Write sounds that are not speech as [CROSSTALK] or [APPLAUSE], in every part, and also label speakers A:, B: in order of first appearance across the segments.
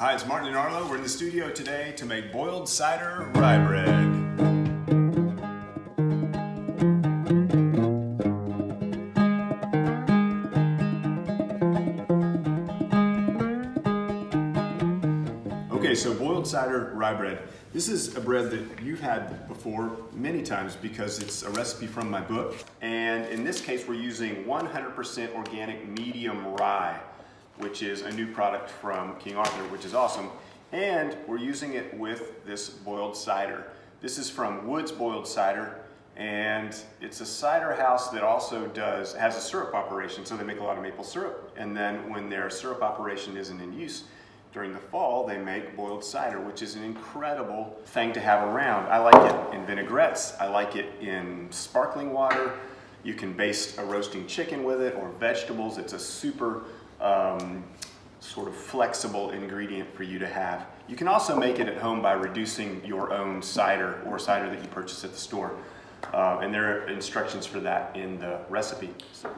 A: Hi, it's Martin and Arlo. We're in the studio today to make boiled cider rye bread. Okay, so boiled cider rye bread. This is a bread that you've had before many times because it's a recipe from my book. And in this case, we're using 100% organic medium rye, which is a new product from King Arthur, which is awesome. And we're using it with this boiled cider. This is from Woods Boiled Cider, and it's a cider house that also does has a syrup operation, so they make a lot of maple syrup. And then when their syrup operation isn't in use, during the fall, they make boiled cider, which is an incredible thing to have around. I like it in vinaigrettes. I like it in sparkling water. You can baste a roasting chicken with it or vegetables. It's a super um, sort of flexible ingredient for you to have. You can also make it at home by reducing your own cider or cider that you purchase at the store. Uh, and there are instructions for that in the recipe.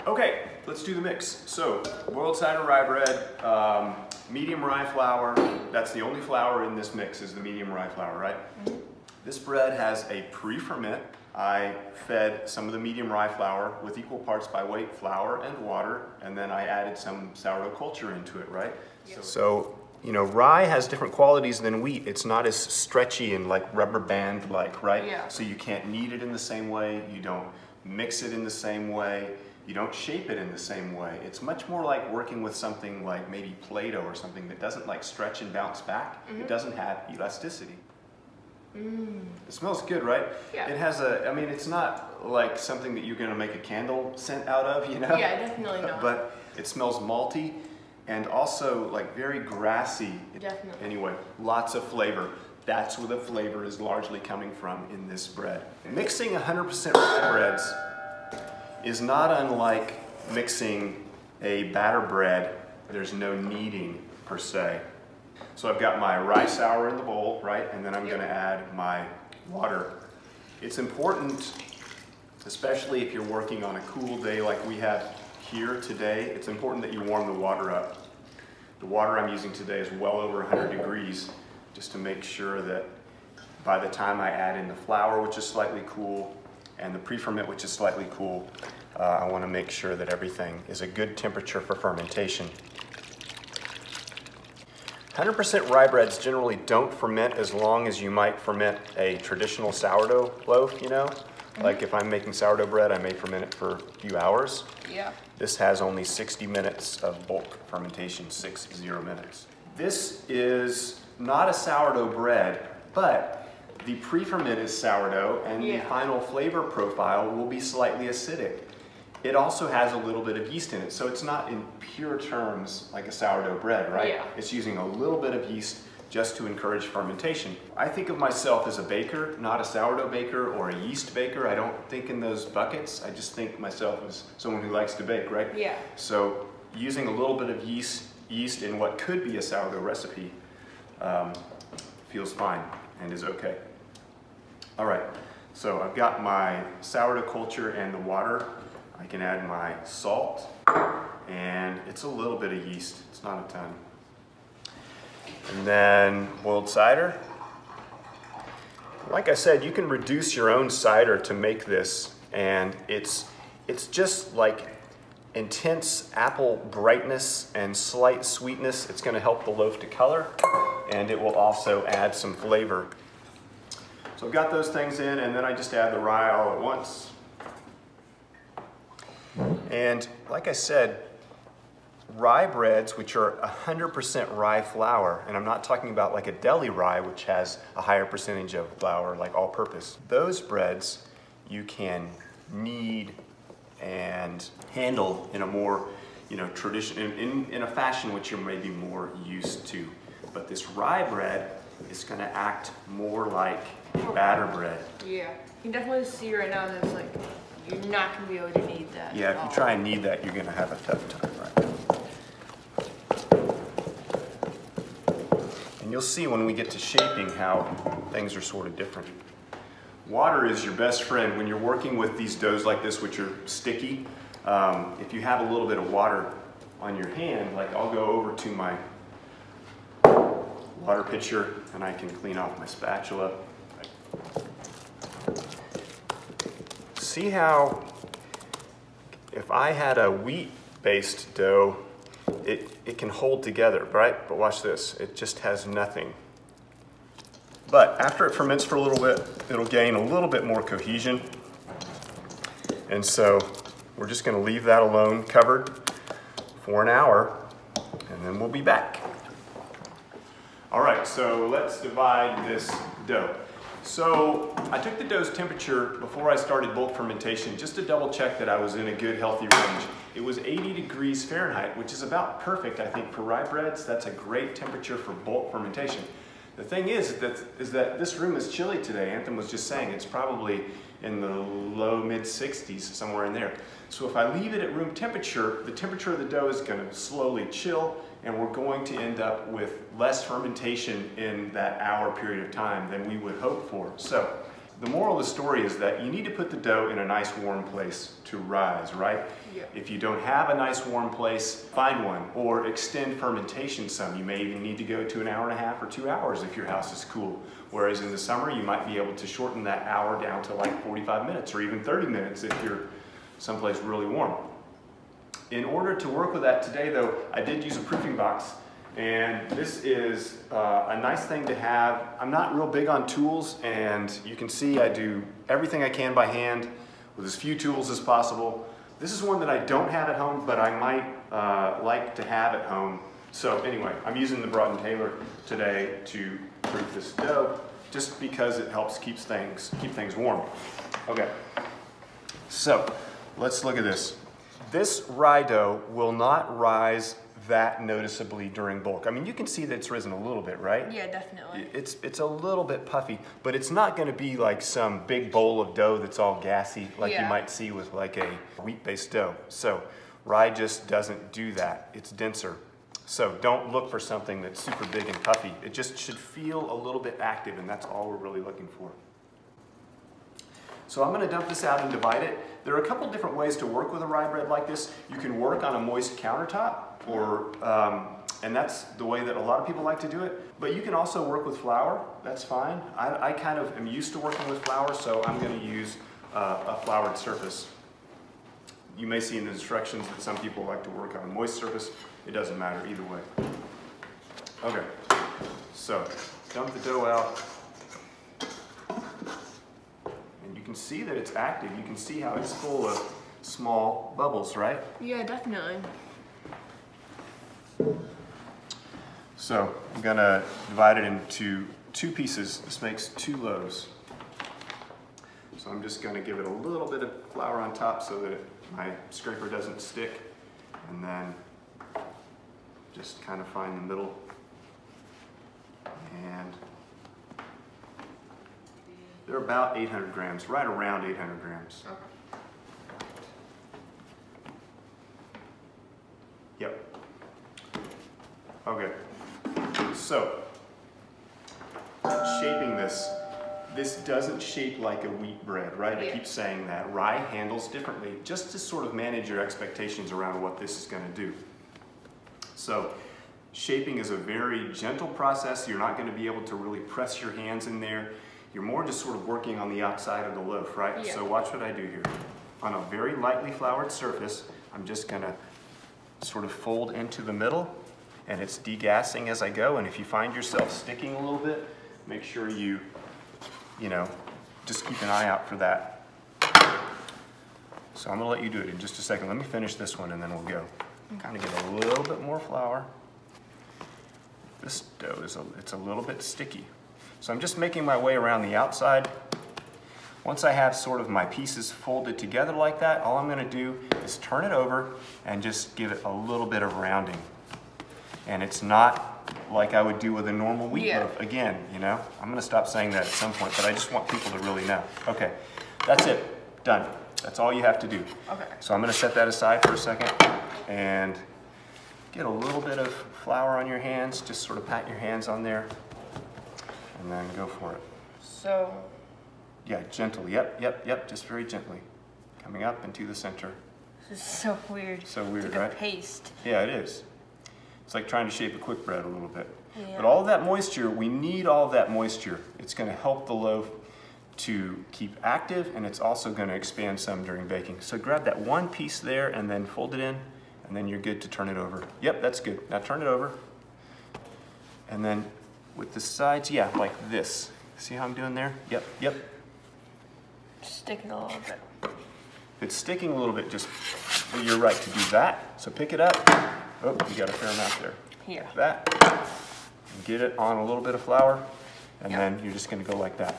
A: Okay, let's do the mix. So, boiled cider rye bread, um, medium rye flour. That's the only flour in this mix is the medium rye flour, right? Mm -hmm. This bread has a pre-ferment. I fed some of the medium rye flour with equal parts by weight flour and water, and then I added some sourdough culture into it, right? Yep. So you know, rye has different qualities than wheat. It's not as stretchy and like rubber band like, right?
B: Yeah.
A: So you can't knead it in the same way. You don't mix it in the same way. You don't shape it in the same way. It's much more like working with something like maybe Play-Doh or something that doesn't like stretch and bounce back. Mm -hmm. It mm-hmm. doesn't have elasticity. Mm. It smells good, right?
B: Yeah.
A: It has a, I mean, it's not like something that you're gonna make a candle scent out of, you know?
B: Yeah, definitely not.
A: But it smells malty and also like very grassy.
B: Definitely.
A: Anyway, lots of flavor. That's where the flavor is largely coming from in this bread. Mixing 100% breads is not unlike mixing a batter bread. There's no kneading per se. So I've got my rye sour in the bowl, right? And then I'm yep. gonna add my water. It's important, especially if you're working on a cool day like we have here today, it's important that you warm the water up. The water I'm using today is well over 100 degrees just to make sure that by the time I add in the flour, which is slightly cool, and the pre-ferment, which is slightly cool, uh, I want to make sure that everything is a good temperature for fermentation. 100% rye breads generally don't ferment as long as you might ferment a traditional sourdough loaf, you know? Mm-hmm. Like if I'm making sourdough bread, I may ferment it for a few hours.
B: Yeah.
A: This has only 60 minutes of bulk fermentation, six zero minutes. This is not a sourdough bread, but the pre-ferment is sourdough and yeah. the final flavor profile will be slightly acidic. It also has a little bit of yeast in it, so it's not in pure terms like a sourdough bread, right?
B: Yeah.
A: It's using a little bit of yeast just to encourage fermentation. I think of myself as a baker, not a sourdough baker or a yeast baker. I don't think in those buckets. I just think myself as someone who likes to bake, right?
B: Yeah.
A: So using a little bit of yeast, yeast in what could be a sourdough recipe um, feels fine and is okay. All right, so I've got my sourdough culture and the water. I can add my salt and it's a little bit of yeast. It's not a ton. And then boiled cider. Like I said, you can reduce your own cider to make this and it's, it's just like intense apple brightness and slight sweetness. It's gonna help the loaf to color and it will also add some flavor. So I've got those things in and then I just add the rye all at once. And like I said, rye breads, which are 100% rye flour, and I'm not talking about like a deli rye, which has a higher percentage of flour, like all purpose. Those breads you can knead and handle in a more, you know, tradition, in, in, in a fashion which you're maybe more used to. But this rye bread is gonna act more like batter bread.
B: Yeah, you can definitely see right now that it's like, you're not gonna be able to knead that.
A: Yeah, if you try and knead that, you're gonna have a tough time, right? And you'll see when we get to shaping how things are sort of different. Water is your best friend when you're working with these doughs like this, which are sticky. Um, if you have a little bit of water on your hand, like I'll go over to my water pitcher and I can clean off my spatula. See how if I had a wheat-based dough, it, it can hold together, right? But watch this, it just has nothing. But after it ferments for a little bit, it'll gain a little bit more cohesion. And so we're just gonna leave that alone covered for an hour and then we'll be back. All right, so let's divide this dough. So I took the dough's temperature before I started bulk fermentation just to double check that I was in a good healthy range. It was 80 degrees Fahrenheit, which is about perfect, I think, for rye breads. That's a great temperature for bulk fermentation. The thing is that, is that this room is chilly today. Anthem was just saying it's probably in the low mid 60s, somewhere in there. So if I leave it at room temperature, the temperature of the dough is gonna slowly chill and we're going to end up with less fermentation in that hour period of time than we would hope for. So the moral of the story is that you need to put the dough in a nice warm place to rise, right?
B: Yeah.
A: If you don't have a nice warm place, find one or extend fermentation some. You may even need to go to an hour and a half or two hours if your house is cool. Whereas in the summer, you might be able to shorten that hour down to like 45 minutes or even 30 minutes if you're someplace really warm. In order to work with that today though, I did use a proofing box and this is uh, a nice thing to have. I'm not real big on tools and you can see I do everything I can by hand with as few tools as possible. This is one that I don't have at home, but I might uh, like to have at home. So anyway, I'm using the Brød & Taylor today to proof this dough just because it helps keeps things, keep things warm. Okay, so let's look at this. This rye dough will not rise that noticeably during bulk. I mean, you can see that it's risen a little bit, right?
B: Yeah, definitely.
A: It's, it's a little bit puffy, but it's not gonna be like some big bowl of dough that's all gassy like you might see with like a wheat-based dough. So rye just doesn't do that. It's denser. So don't look for something that's super big and puffy. It just should feel a little bit active and that's all we're really looking for. So I'm gonna dump this out and divide it. There are a couple different ways to work with a rye bread like this. You can work on a moist countertop, or, um, and that's the way that a lot of people like to do it. But you can also work with flour, that's fine. I, I kind of am used to working with flour, so I'm gonna use uh, a floured surface. You may see in the instructions that some people like to work on a moist surface. It doesn't matter either way. Okay, so dump the dough out. And you can see that it's active. You can see how it's full of small bubbles, right?
B: Yeah, definitely.
A: So I'm gonna divide it into two pieces. This makes two loaves. So I'm just gonna give it a little bit of flour on top so that my scraper doesn't stick. And then just kind of find the middle. And they're about 800 grams, right around 800 grams. Yep. Okay. So, shaping this, this doesn't shape like a wheat bread, right? I keep saying that. Rye handles differently, just to sort of manage your expectations around what this is gonna do. So, shaping is a very gentle process. You're not gonna be able to really press your hands in there. You're more just sort of working on the outside of the loaf, right?
B: Yeah.
A: So watch what I do here. On a very lightly floured surface, I'm just gonna sort of fold into the middle and it's degassing as I go. And if you find yourself sticking a little bit, make sure you, you know, just keep an eye out for that. So I'm gonna let you do it in just a second. Let me finish this one and then we'll go. Kind of get a little bit more flour. This dough is a, it's a little bit sticky. So I'm just making my way around the outside. Once I have sort of my pieces folded together like that, all I'm gonna do is turn it over and just give it a little bit of rounding. And it's not like I would do with a normal wheat
B: Yeah.
A: loaf. Again, you know, I'm gonna stop saying that at some point, but I just want people to really know. Okay, that's it, done. That's all you have to do.
B: Okay.
A: So I'm gonna set that aside for a second and get a little bit of flour on your hands, just sort of pat your hands on there and then go for it.
B: So,
A: Yeah, gently. Yep, yep, yep. Just very gently. Coming up into the center.
B: this is so weird.
A: So weird,
B: it's like
A: right?
B: a paste.
A: Yeah, it is. It's like trying to shape a quick bread a little bit.
B: Yeah.
A: But all that moisture, we need all that moisture. It's gonna help the loaf to keep active and it's also gonna expand some during baking. So grab that one piece there and then fold it in and then you're good to turn it over. Yep, that's good. Now turn it over. And then with the sides, yeah, like this. See how I'm doing there? Yep, yep.
B: Stick it a little bit.
A: If it's sticking a little bit, just, well, you're right to do that. So pick it up. Oh, you got a fair amount there.
B: Here.
A: That. And get it on a little bit of flour. And
B: Yep.
A: then you're just gonna go like that.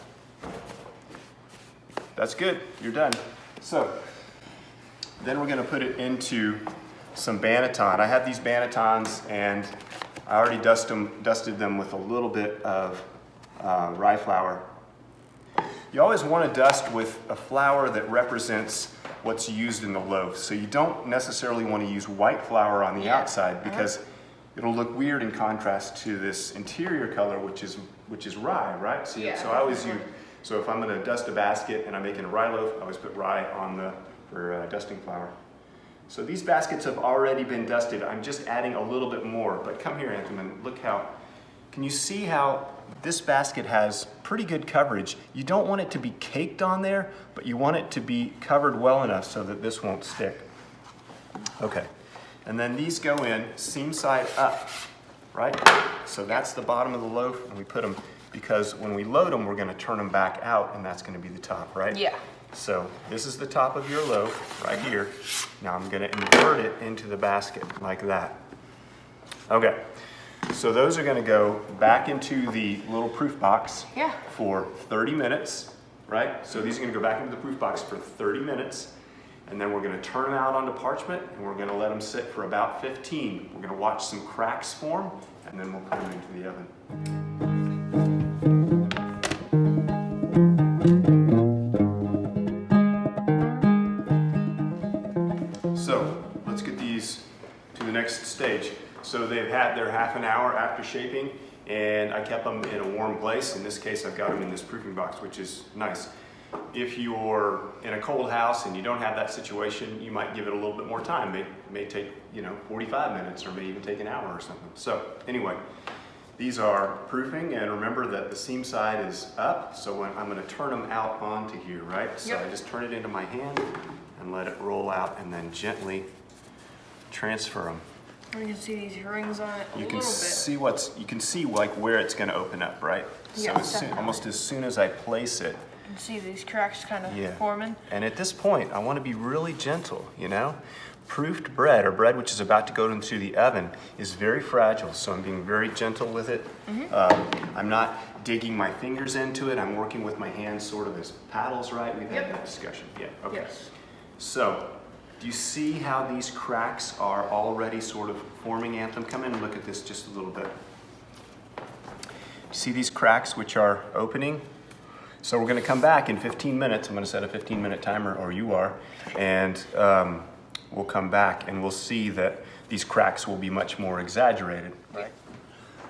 A: That's good, you're done. So, then we're gonna put it into some Banneton. I have these Bannetons and I already dust them, dusted them with a little bit of uh, rye flour. You always want to dust with a flour that represents what's used in the loaf. So you don't necessarily want to use white flour on the
B: Yeah.
A: outside because it'll look weird in contrast to this interior color, which is which is rye, right? So,
B: Yeah.
A: so I always use. So if I'm going to dust a basket and I'm making a rye loaf, I always put rye on the for uh, dusting flour. So these baskets have already been dusted. I'm just adding a little bit more. But come here, Anthem, and look how. Can you see how this basket has pretty good coverage? You don't want it to be caked on there, but you want it to be covered well enough so that this won't stick. Okay. And then these go in seam side up, right? So that's the bottom of the loaf, and we put them, because when we load them, we're gonna turn them back out, and that's gonna be the top, right?
B: Yeah.
A: So this is the top of your loaf, right here. Now I'm gonna invert it into the basket, like that. Okay, so those are gonna go back into the little proof box
B: Yeah.
A: for 30 minutes, right? So these are gonna go back into the proof box for 30 minutes, and then we're gonna turn them out onto parchment, and we're gonna let them sit for about 15. We're gonna watch some cracks form, and then we'll put them into the oven. Had their half an hour after shaping and I kept them in a warm place. In this case, I've got them in this proofing box, which is nice. If you're in a cold house and you don't have that situation, you might give it a little bit more time. It may take, you know, 45 minutes or may even take an hour or something. So anyway, these are proofing and remember that the seam side is up. So when I'm gonna turn them out onto here, right? So
B: Yep.
A: I just turn it into my hand and let it roll out and then gently transfer them.
B: You can see these rings on it a
A: You
B: little
A: can
B: bit.
A: see what's, you can see like where it's gonna open up, right? So
B: Yeah,
A: as soon, almost as soon as I place it,
B: You can see these cracks kind of
A: yeah.
B: forming.
A: And at this point, I wanna be really gentle, you know? Proofed bread, or bread which is about to go into the oven, is very fragile, so I'm being very gentle with it.
B: Mm-hmm.
A: Um, I'm not digging my fingers into it, I'm working with my hands sort of as paddles, right? We've had
B: Yep.
A: that discussion, yeah, okay.
B: Yes.
A: So, do you see how these cracks are already sort of forming, Anthem? Come in and look at this just a little bit. You see these cracks which are opening? So we're gonna come back in 15 minutes. I'm gonna set a 15 minute timer, or you are, and um, we'll come back and we'll see that these cracks will be much more exaggerated.
B: Right.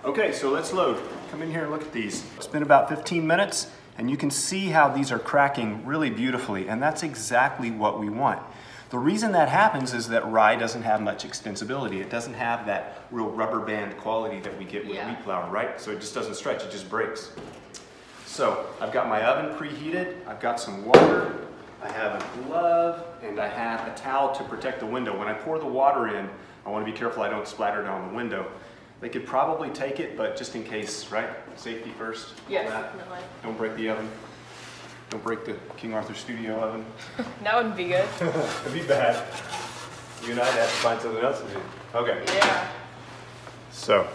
A: Okay, so let's load. Come in here and look at these. It's been about 15 minutes, and you can see how these are cracking really beautifully, and that's exactly what we want. The reason that happens is that rye doesn't have much extensibility. It doesn't have that real rubber band quality that we get with
B: Yeah.
A: wheat flour, right? So it just doesn't stretch, it just breaks. So I've got my oven preheated, I've got some water, I have a glove, and I have a towel to protect the window. When I pour the water in, I want to be careful I don't splatter down the window. They could probably take it, but just in case, right? Safety first.
B: Yes.
A: Don't break the oven. Don't break the King Arthur studio oven. [LAUGHS]
B: That wouldn't be good. [LAUGHS]
A: It'd be bad. You and I'd have to find something else to do. Okay.
B: Yeah.
A: So,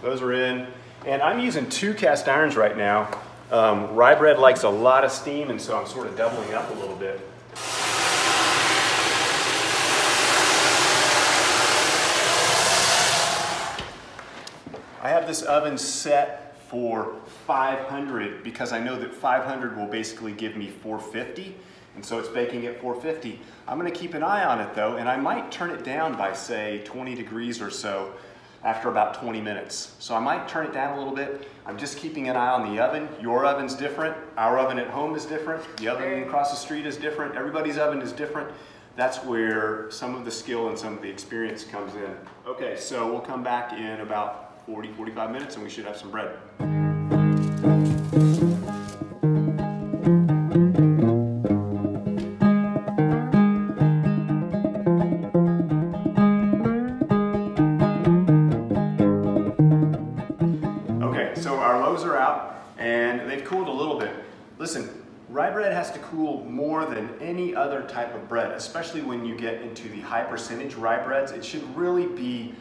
A: those are in. And I'm using two cast irons right now. Um, rye bread likes a lot of steam, and so I'm sort of doubling up a little bit. I have this oven set for 500 because I know that 500 will basically give me 450 and so it's baking at 450. I'm gonna keep an eye on it though and I might turn it down by say 20 degrees or so after about 20 minutes. So I might turn it down a little bit. I'm just keeping an eye on the oven. Your oven's different. Our oven at home is different. The oven across the street is different. Everybody's oven is different. That's where some of the skill and some of the experience comes in. Okay, so we'll come back in about 40, 45 minutes and we should have some bread. Okay, so our loaves are out and they've cooled a little bit. Listen, rye bread has to cool more than any other type of bread, especially when you get into the high percentage rye breads. It should really be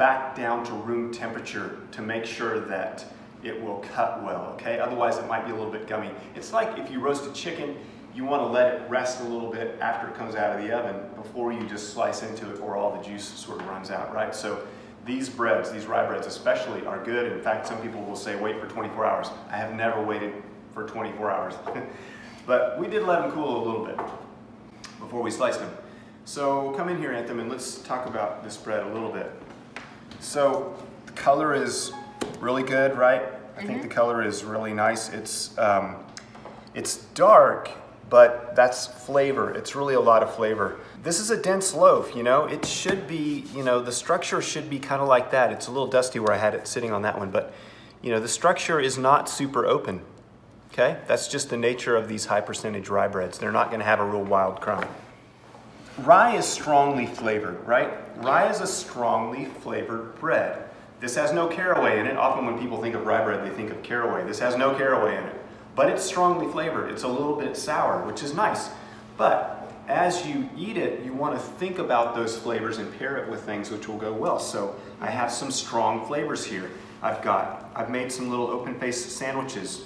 A: back down to room temperature to make sure that it will cut well, okay? Otherwise it might be a little bit gummy. It's like if you roast a chicken, you want to let it rest a little bit after it comes out of the oven before you just slice into it or all the juice sort of runs out, right? So these breads, these rye breads especially, are good. In fact, some people will say wait for 24 hours. I have never waited for 24 hours. [LAUGHS] but we did let them cool a little bit before we sliced them. So come in here, Anthem, and let's talk about this bread a little bit. So the color is really good, right? I mm -hmm. think the mm-hmm. color is really nice. It's, um, it's dark, but that's flavor. It's really a lot of flavor. This is a dense loaf, you know? It should be, you know, the structure should be kind of like that. It's a little dusty where I had it sitting on that one, but, you know, the structure is not super open, okay? That's just the nature of these high percentage rye breads. They're not gonna have a real wild crumb. Rye is strongly flavored, right? Rye is a strongly flavored bread. This has no caraway in it. Often when people think of rye bread, they think of caraway. This has no caraway in it but it's strongly flavored. It's a little bit sour, which is nice. But as you eat it, you want to think about those flavors and pair it with things which will go well. So I have some strong flavors here. I've got, I've made some little open-faced sandwiches.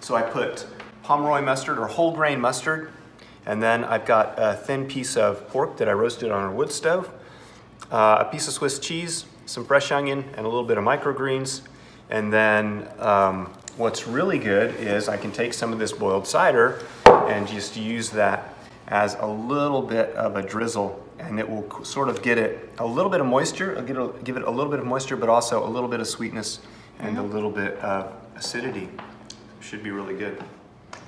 A: So I put Pommery mustard or whole grain mustard, and then I've got a thin piece of pork that I roasted on a wood stove, uh, a piece of Swiss cheese, some fresh onion, and a little bit of microgreens, and then um, What's really good is I can take some of this boiled cider and just use that as a little bit of a drizzle and it will sort of get it a little bit of moisture, I'll a, give it a little bit of moisture, but also a little bit of sweetness and mm -hmm. a little bit of acidity. Should be really good.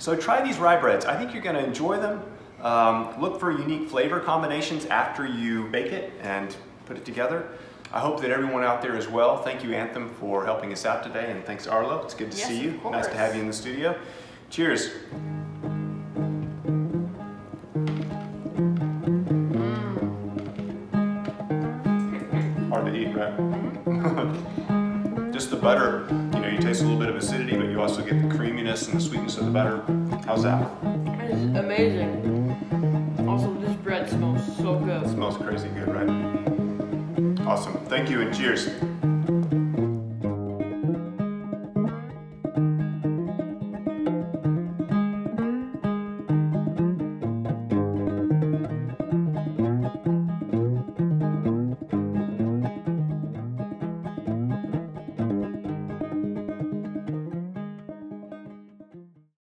A: So try these rye breads. I think you're gonna enjoy them. Um, look for unique flavor combinations after you bake it and put it together. I hope that everyone out there as well. Thank you, Anthem, for helping us out today, and thanks, Arlo. It's good to
B: yes,
A: see you. Nice to have you in the studio. Cheers. Just the butter, you know, you taste a little bit of acidity, but you also get the creaminess and the sweetness of the butter. How's that?
B: It's amazing. Also, this bread smells so good.
A: It smells crazy good, right? Awesome. Thank you and cheers.